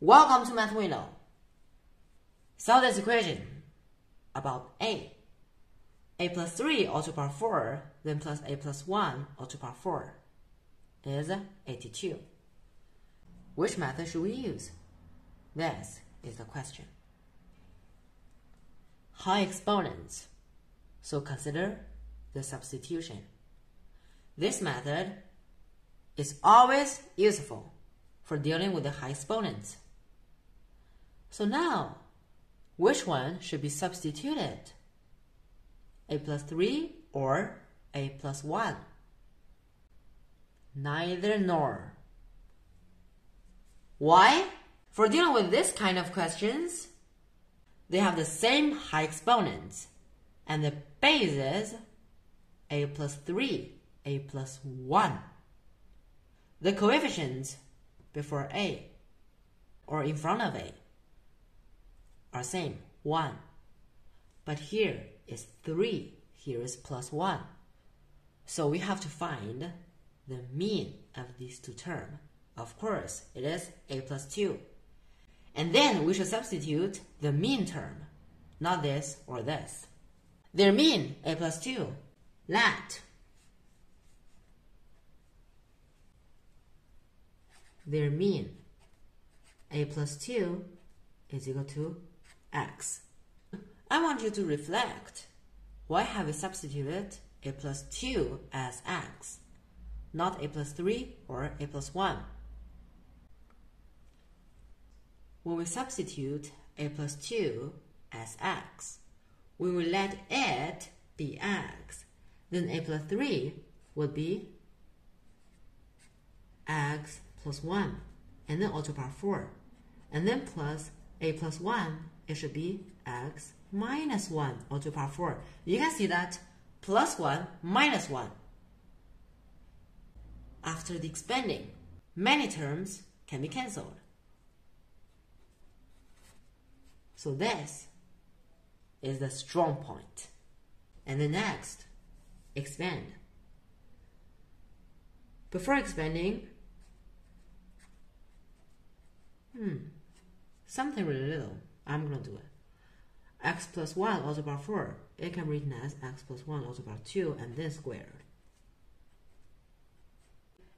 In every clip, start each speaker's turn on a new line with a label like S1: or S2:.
S1: Welcome to Math Window. Solve this equation about a. a plus 3 all to the power 4, then plus a plus 1 all to the power 4 is 82. Which method should we use? This is the question. High exponents. So consider the substitution. This method is always useful for dealing with the high exponents. So now, which one should be substituted? a plus 3 or a plus 1? Neither nor. Why? For dealing with this kind of questions, they have the same high exponents, and the bases a plus 3, a plus 1. The coefficients before a or in front of a are same, 1. But here is 3, here is plus 1. So we have to find the mean of these two terms. Of course, it is a plus 2. And then we should substitute the mean term, not this or this. Their mean, a plus 2, that. Their mean, a plus 2, is equal to x. I want you to reflect. Why have we substituted a plus 2 as x, not a plus 3 or a plus 1? When we substitute a plus 2 as x, we will let it be x. Then a plus 3 would be x plus 1, and then all to power 4. And then plus a plus 1, it should be x minus 1 all to the power 4. You can see that plus 1 minus 1. After the expanding, many terms can be cancelled. So this is the strong point. And the next, expand. Before expanding, hmm, something really little. I'm gonna do it x plus 1 all to the power 4. It can be written as x plus 1 all to the power 2 and then squared.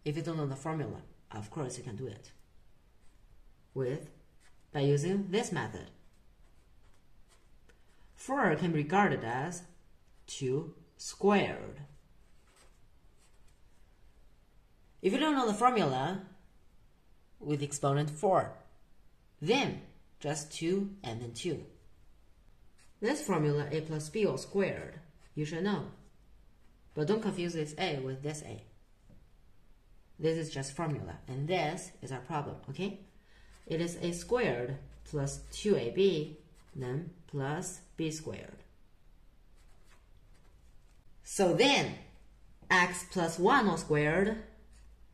S1: If you don't know the formula, of course you can do it with by using this method. 4 can be regarded as 2 squared. If you don't know the formula with exponent 4, then just 2 and then 2. This formula a plus b all squared, you should know. But don't confuse this a with this a. This is just formula, and this is our problem, okay? It is a squared plus 2ab, then plus b squared. So then, x plus 1 all squared,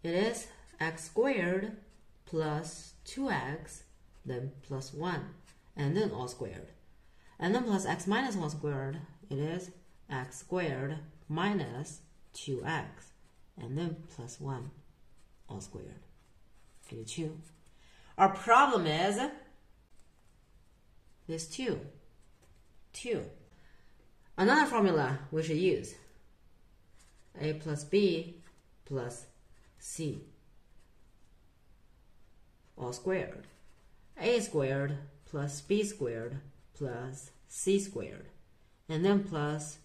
S1: it is x squared plus 2x, then plus 1, and then all squared. And then plus x minus 1 squared, it is x squared minus 2x. And then plus 1 all squared. 82. Our problem is this 2. 2. Another formula we should use. a plus b plus c all squared. A squared plus b squared plus c squared, and then plus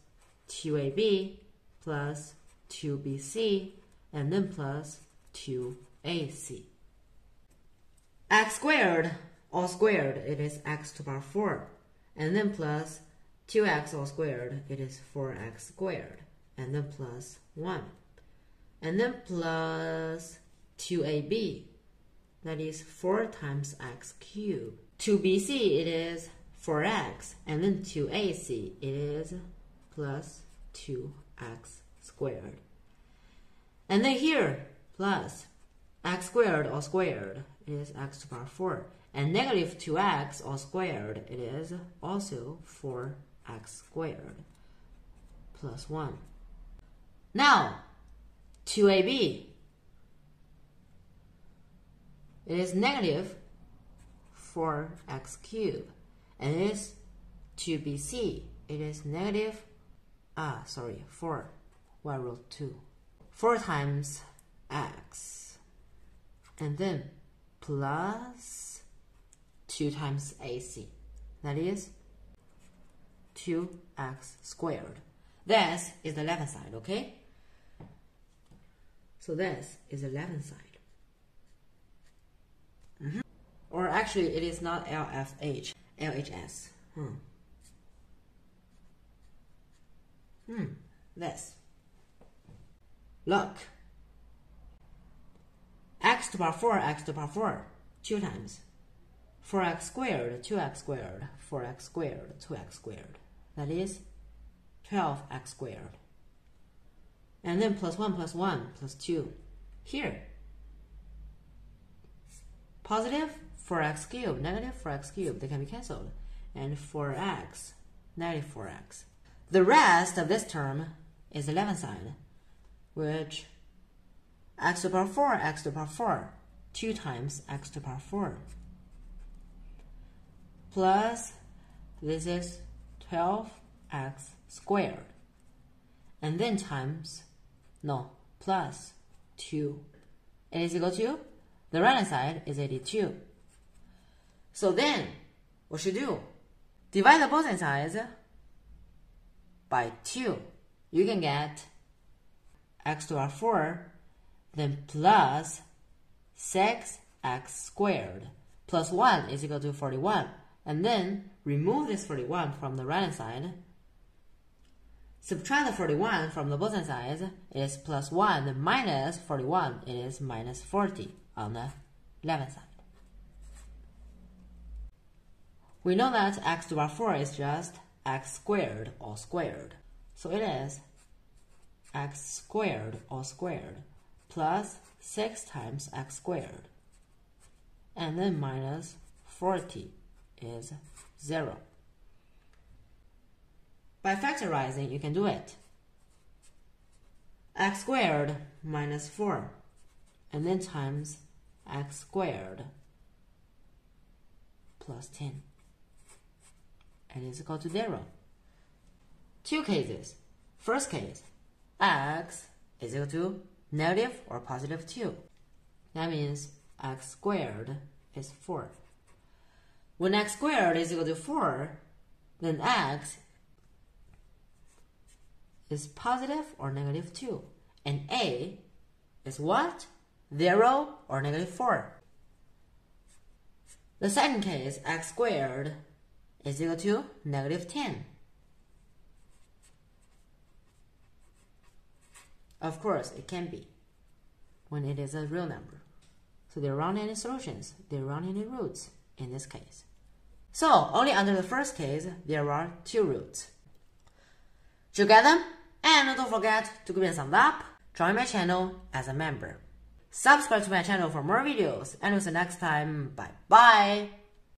S1: 2ab plus 2bc, and then plus 2ac. x squared, all squared, it is x to the power 4, and then plus 2x all squared, it is 4x squared, and then plus 1, and then plus 2ab, that is 4 times x cubed. 2bc, it is 4x. and then 2ac is plus 2x squared. And then here, plus x squared or squared is x to the power 4. And negative 2x all squared, it is also 4x squared plus 1. Now, 2ab, it is negative 4x cubed. And it is 2bc. It is negative, ah, sorry, 4 y root 2. 4 times x. And then plus 2 times ac. That is 2x squared. This is the left side, okay? So this is the left side. Mm -hmm. Or actually, it is not LFH, LHS. Hmm. Hmm, this. Look. x to the power 4, x to the power 4, 2 times. 4x squared, 2x squared, 4x squared, 2x squared. That is 12x squared. And then plus 1 plus 1 plus 2. Here, positive 4x cubed, negative 4x cubed, they can be cancelled. And 4x, negative 4x. The rest of this term is the left side, which x to the power 4, x to the power 4, 2 times x to the power 4. Plus, this is 12x squared. And then times, no, plus 2. It is equal to, the right hand side is 82. So then, what should you do? Divide the both sides by 2. You can get x to the 4, then plus 6x squared, plus 1 is equal to 41. And then remove this 41 from the right hand side. Subtract the 41 from the bottom sides, is plus 1 minus 41 it is minus 40 on the left side. We know that x to the power 4 is just x squared or squared. So it is x squared or squared plus 6 times x squared and then minus 40 is 0. By factorizing, you can do it. x squared minus 4 and then times x squared plus 10 and is equal to 0. Two cases. First case, x is equal to negative or positive 2. That means x squared is 4. When x squared is equal to 4, then x is positive or negative 2. And a is what? 0 or negative 4. The second case, x squared is equal to negative 10. Of course, it can be when it is a real number. So there aren't any solutions, there aren't any roots in this case. So, only under the first case, there are two roots. Did you get them? And don't forget to give me a thumbs up, join my channel as a member. Subscribe to my channel for more videos, and until next time, bye bye!